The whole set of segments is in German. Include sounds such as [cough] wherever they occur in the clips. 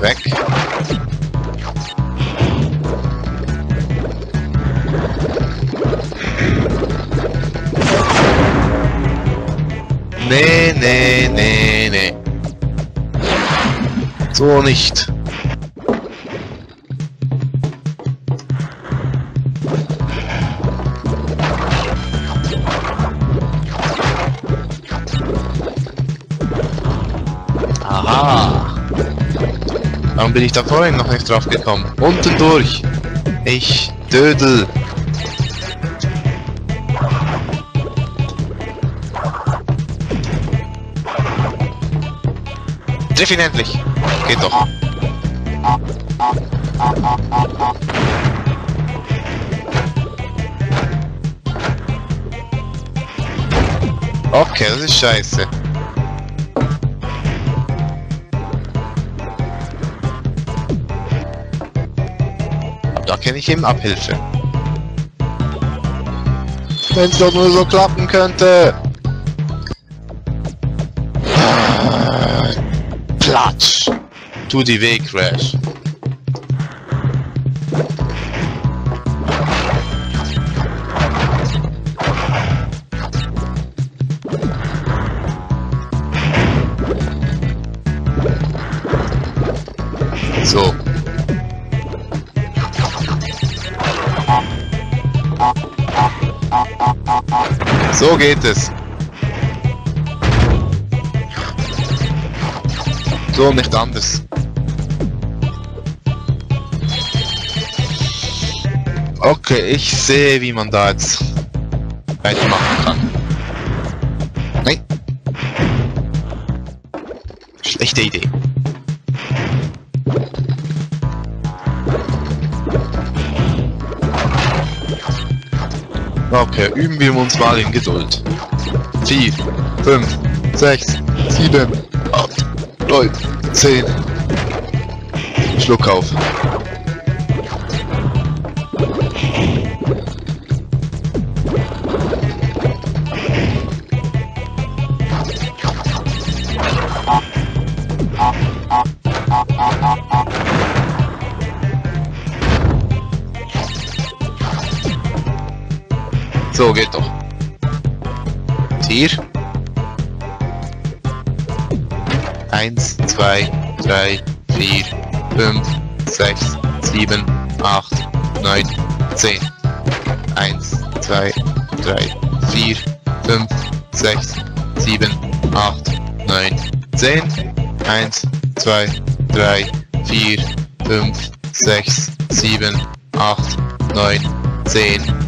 weg. Nee, nee, nee, nee. So nicht. Aha. Warum bin ich da vorhin noch nicht drauf gekommen? Unten durch. Ich dödel. Triff ihn endlich. Geht doch. Okay, das ist scheiße. Kenne ich eben Abhilfe. Wenn es doch nur so klappen könnte. Platsch. Tu die weh, Crash. So geht es. So nicht anders. Okay, ich sehe, wie man da jetzt weitermachen kann. Nein. Schlechte Idee. Okay, üben wir uns mal in Geduld. 4, 5, 6, 7, 8, 9, 10. Schluck auf. So, geht doch. Tier. Eins, zwei, drei, vier, fünf, sechs, sieben, acht, neun, zehn. Eins, zwei, drei, vier, fünf, sechs, sieben, acht, neun, zehn. Eins, zwei, drei, vier, fünf, sechs, sieben, acht, neun, zehn.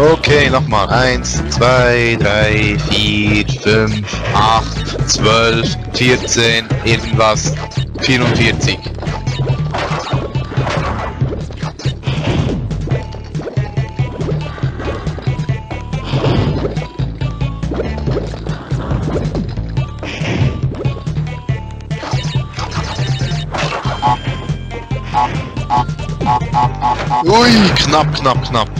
Okay, nochmal. Eins, zwei, drei, vier, fünf, acht, zwölf, vierzehn, irgendwas. 44. Ui, knapp, knapp, knapp.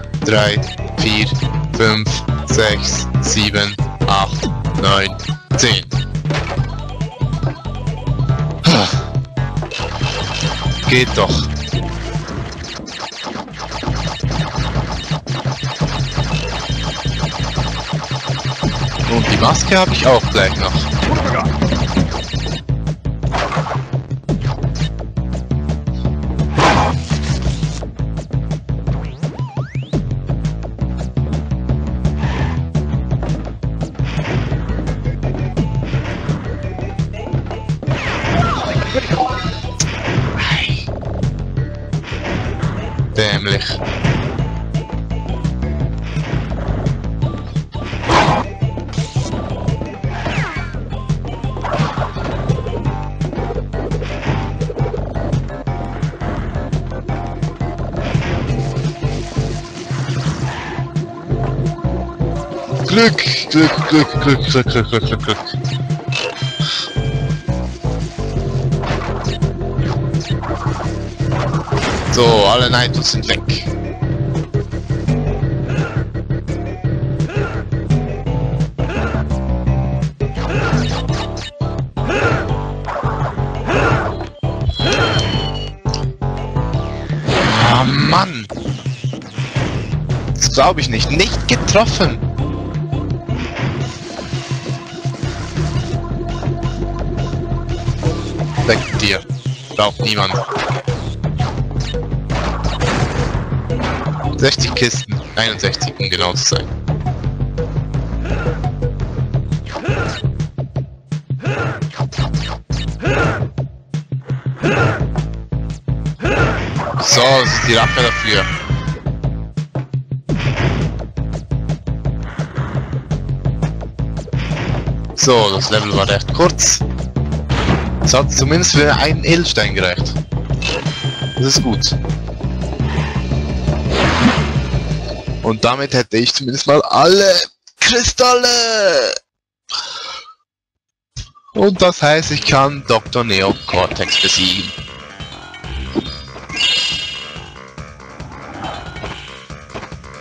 drei, vier, fünf, sechs, sieben, acht, neun, zehn. Geht doch. Und die Maske habe ich auch gleich noch. heimelig. Glück, Glück, Glück, Glück, Glück, Glück, Glück, Glück. So, alle Naitos sind weg. Ah, Mann! Das glaube ich nicht. Nicht getroffen! Weg dir. Braucht niemand. 60 Kisten. 61, um genau zu sein. So, das ist die Rache dafür. So, das Level war recht kurz. Es hat zumindest für einen Edelstein gereicht. Das ist gut. Und damit hätte ich zumindest mal alle Kristalle. Und das heißt, ich kann Dr. Neo Cortex besiegen.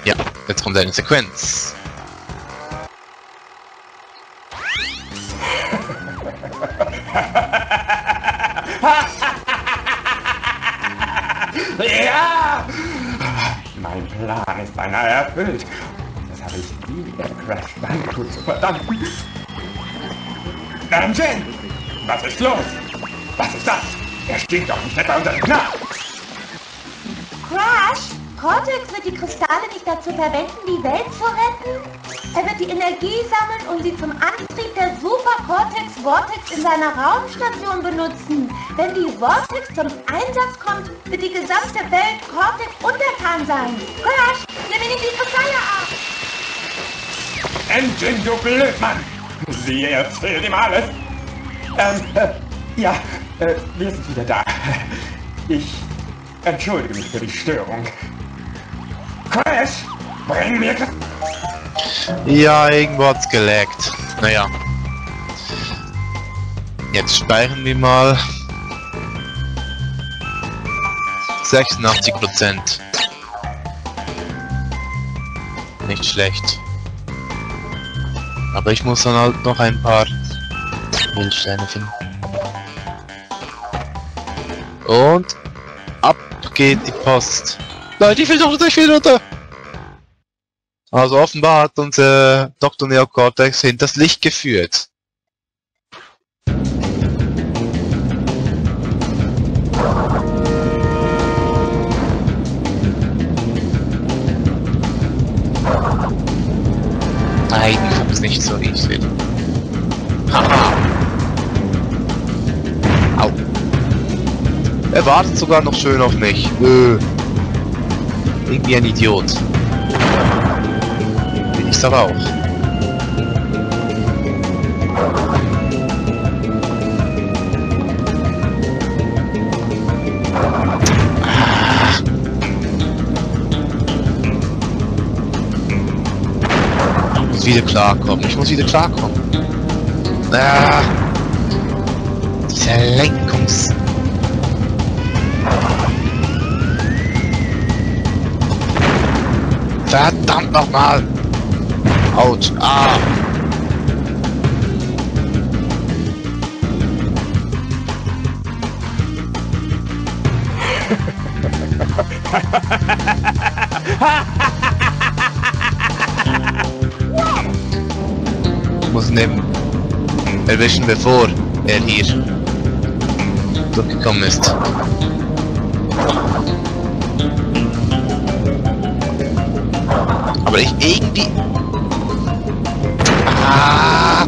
Ja, jetzt kommt eine Sequenz. Erfüllt. Das habe ich wieder Crash Bandicoot zu verdanken. Amgen! Was ist los? Was ist das? Er steht doch nicht etwa unter dem Knall! Crash, Cortex wird die Kristalle nicht dazu verwenden, die Welt zu retten? Er wird die Energie sammeln und sie zum Antrieb der Super Cortex Vortex in seiner Raumstation benutzen. Wenn die Vortex zum Einsatz kommt, wird die gesamte Welt Cortex untertan sein. Crash, nimm ihn in die Kristalle ab! Engine, du Blödmann! Sie erzählt ihm alles! Ähm, äh, ja, äh, wir sind wieder da. Ich entschuldige mich für die Störung. Crash, bring mir... Ja, irgendwo hat's gelaggt. Naja. Jetzt speichern wir mal. 86 Prozent. Nicht schlecht. Aber ich muss dann halt noch ein paar Milchsteine finden. Und ab geht die Post. Leute, ich will runter, ich will runter! Also offenbar hat uns äh, Dr. Neocortex hinters Licht geführt. Nein, ich hab's nicht so, wie ich will. Haha. Au. Er wartet sogar noch schön auf mich. Äh irgendwie ein Idiot. Bin ich aber auch. Ich muss wieder klarkommen. Ich muss wieder klarkommen. Ah, diese Lenkungs... Verdammt nochmal! Autsch, ah! Ich muss ihn eben erwischen, bevor er hier durchgekommen ist. Aber ich irgendwie... Ah!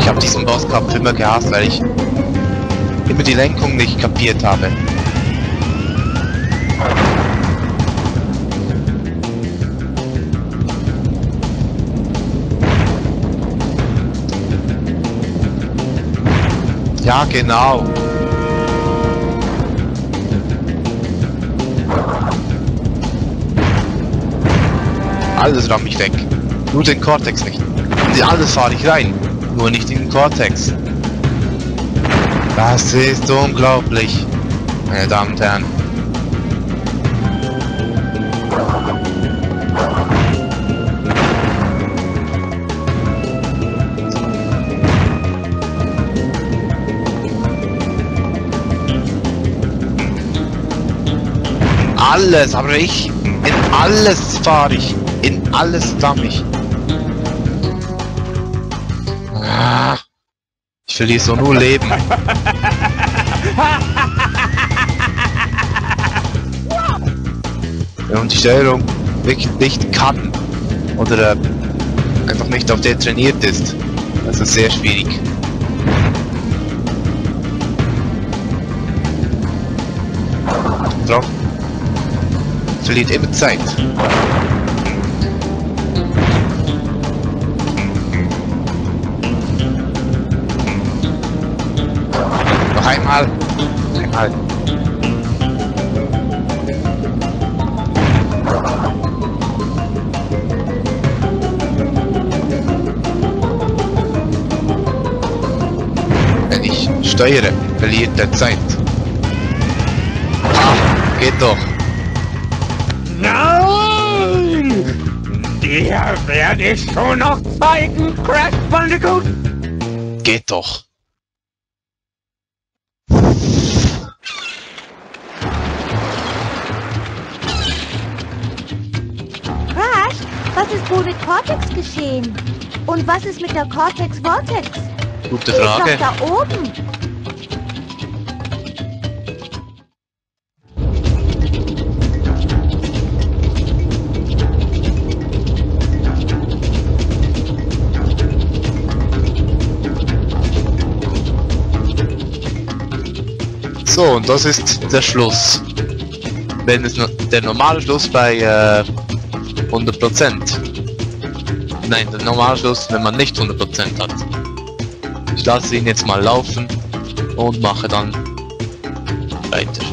Ich habe diesen Bosskampf immer gehasst, weil ich immer die Lenkung nicht kapiert habe. Ja, genau. Alles ramm ich weg. Nur den Cortex nicht. In alles fahre ich rein. Nur nicht in den Cortex. Das ist unglaublich, meine Damen und Herren. Alles, aber ich, in alles fahre ich. Alles damm ich. Ah, ich verliere so nur Leben. [laughs] Wenn man die Steuerung wirklich nicht kann oder äh, einfach nicht auf der trainiert ist, das ist sehr schwierig. Drauf. Verliert immer Zeit. Einmal. Einmal. Wenn ich steuere, verliert er Zeit. Ah, geht doch. Nein! Dir werde ich schon noch zeigen, Crash Bandicoot! Geht doch. Was ist wohl mit Cortex geschehen? Und was ist mit der Cortex Vortex? Gute ist Frage. doch da oben. So, und das ist der Schluss. Wenn es der normale Schluss bei äh, 100%. Nein, der normale Schluss, wenn man nicht 100% hat. Ich lasse ihn jetzt mal laufen und mache dann weiter.